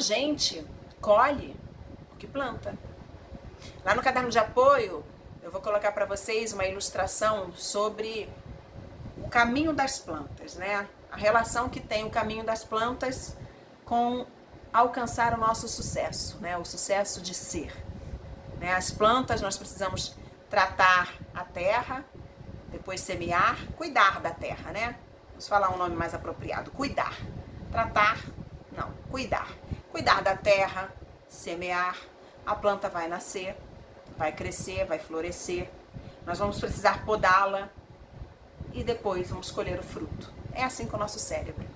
gente colhe o que planta. Lá no caderno de apoio, eu vou colocar para vocês uma ilustração sobre o caminho das plantas, né? A relação que tem o caminho das plantas com alcançar o nosso sucesso, né? O sucesso de ser. Né? As plantas nós precisamos tratar a terra, depois semear, cuidar da terra, né? Vamos falar um nome mais apropriado. Cuidar. Tratar, não, cuidar. Cuidar da terra, semear, a planta vai nascer, vai crescer, vai florescer. Nós vamos precisar podá-la e depois vamos colher o fruto. É assim com o nosso cérebro.